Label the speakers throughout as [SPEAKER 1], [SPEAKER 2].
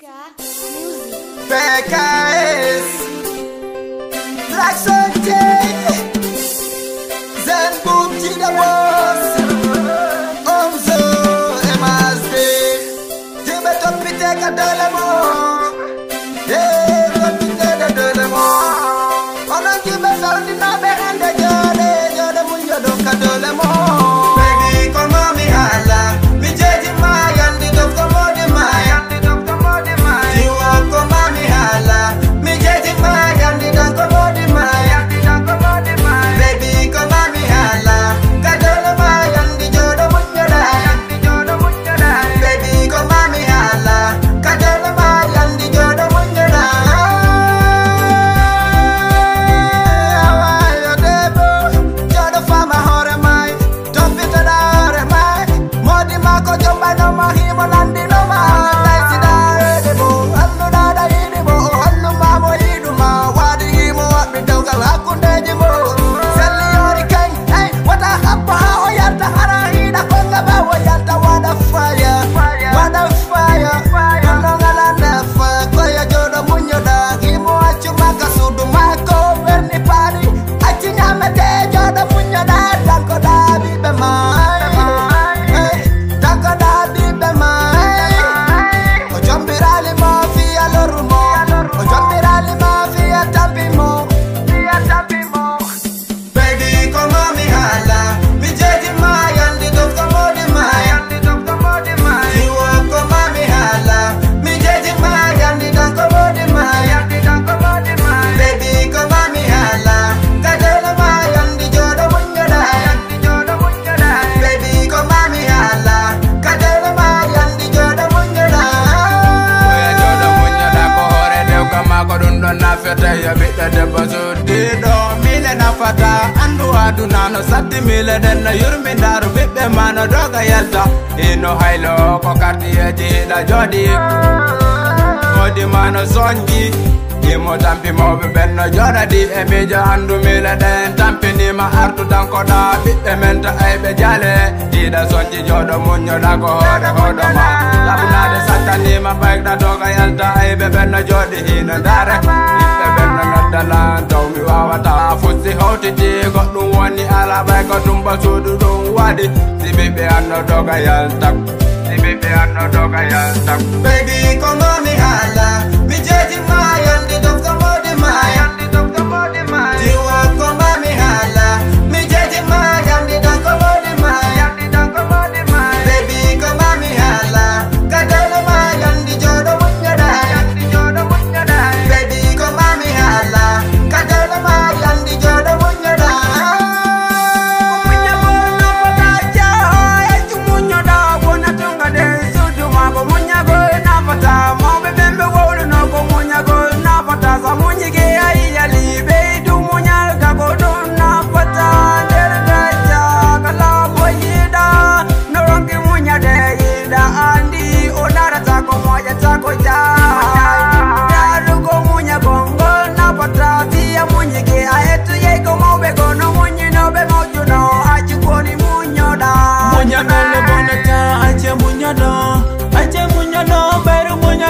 [SPEAKER 1] Music.
[SPEAKER 2] tata ya bida da bazo de do mile na fata andu aduna no satti mile den na yurmi daru bibbe mano doga yelta ino hailo ko karti ya je da jodi odi mano sonji Imo tampi mawɓe ɓenno joɗaɗi e mijo andu mila ɗen tampinima artudan koɗa ɓiɓɓe men to ayɓe jale ɗiɗa soñji joɗo muñoɗa ko hoore hoɗoma laɓnade sattanima ɓayɗa doga yalta ayɓe ɓenno joɗi hino ndare today Got no one alibi Got no back so they don't want it. Baby I'm no dog I am stuck See baby I'm no dog I am stuck
[SPEAKER 3] Baby come on me Allah Me judging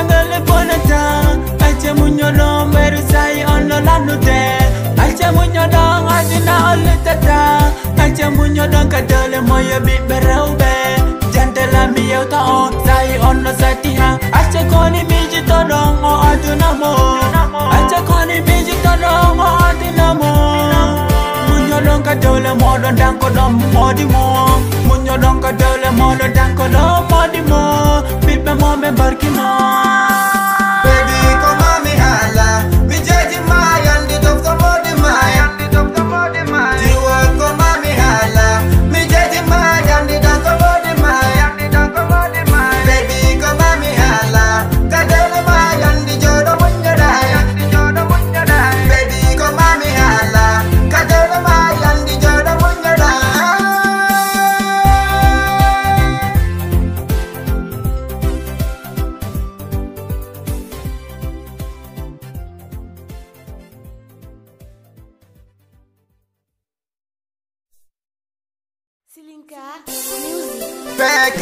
[SPEAKER 4] ngale bonata ache munyolo meru sai ono lanute ache munyodo ngajina olitata ache munyodo kadole moyo bi berube jandela miyau ta o, sai ono satiha ache koni miji todongo adunamo ache koni miji todongo adunamo munyolo kadole modo danko dom modi mo munyolo kadole modo danko dom
[SPEAKER 1] Silinka Music.